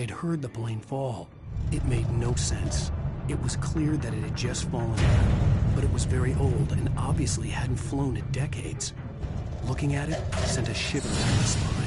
I had heard the plane fall. It made no sense. It was clear that it had just fallen down, but it was very old and obviously hadn't flown in decades. Looking at it sent a shiver down my spine.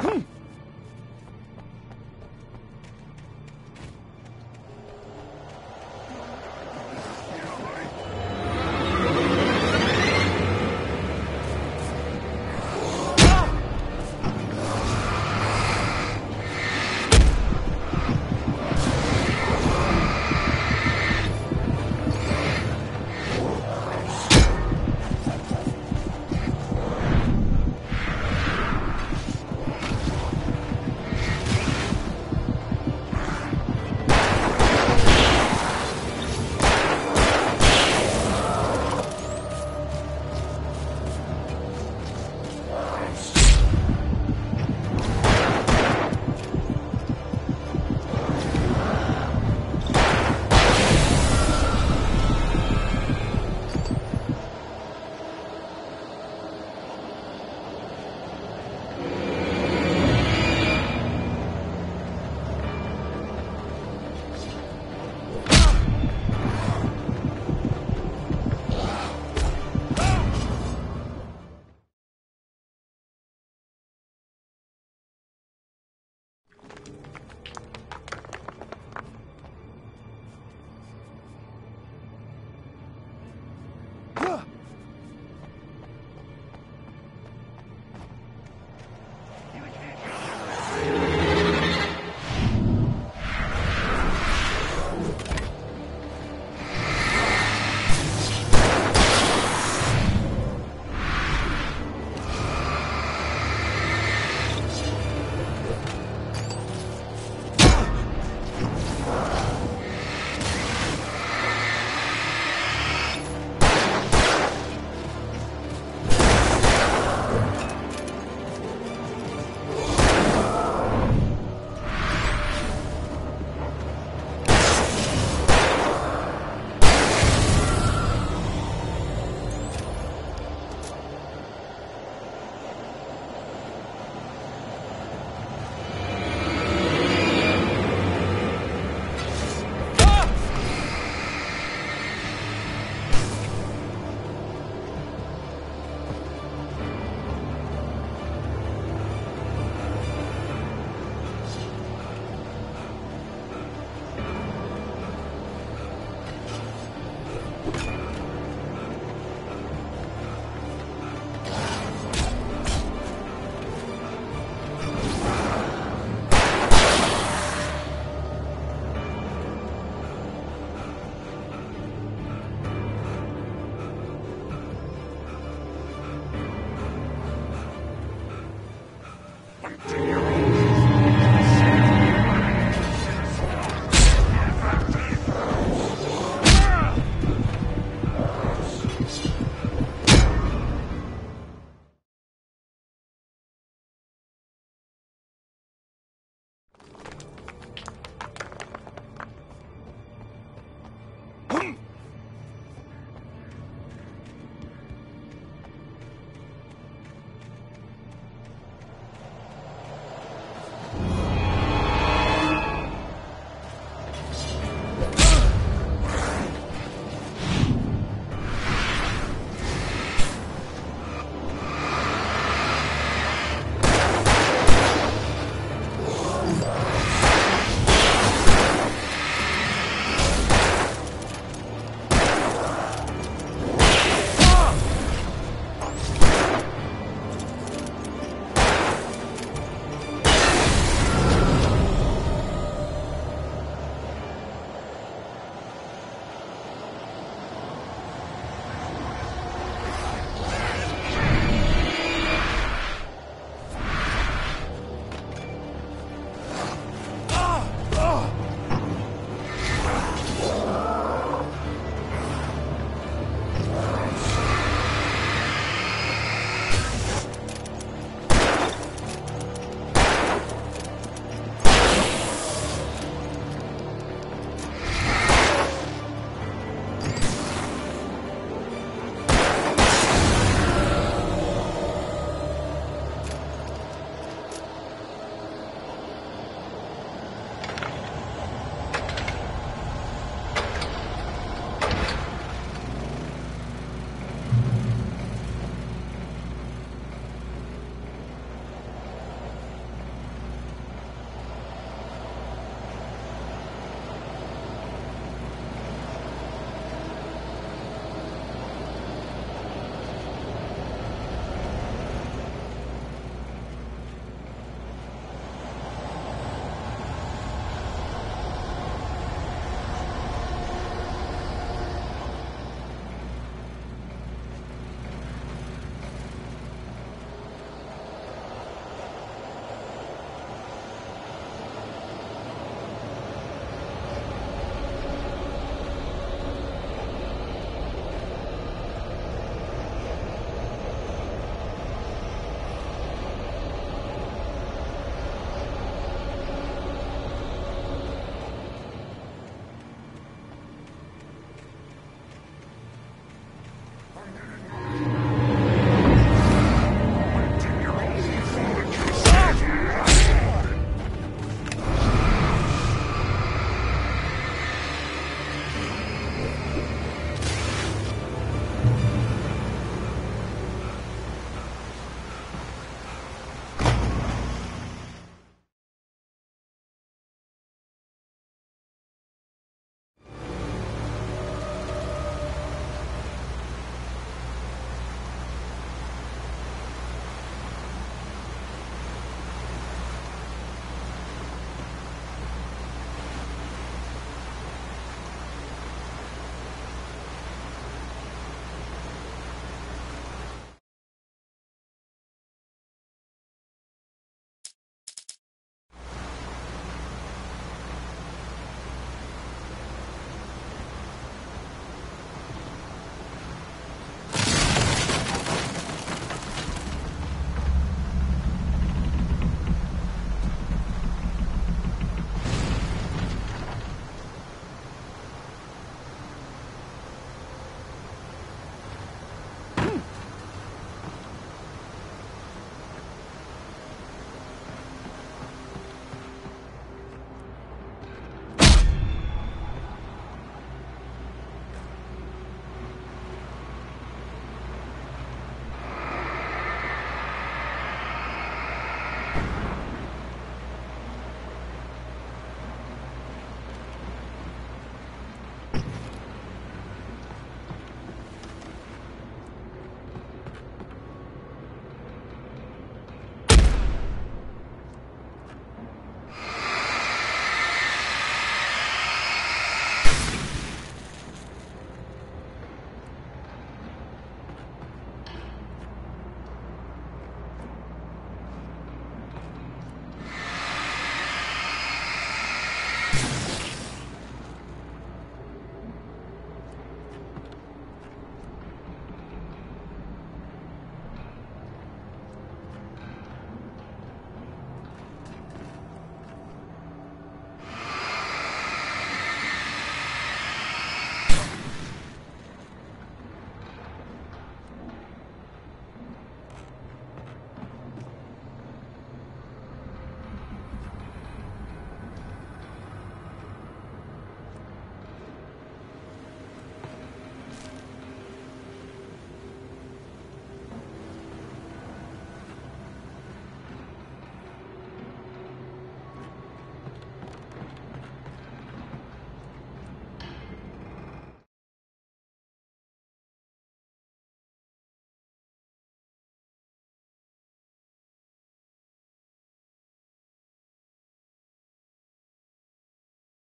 Hmm.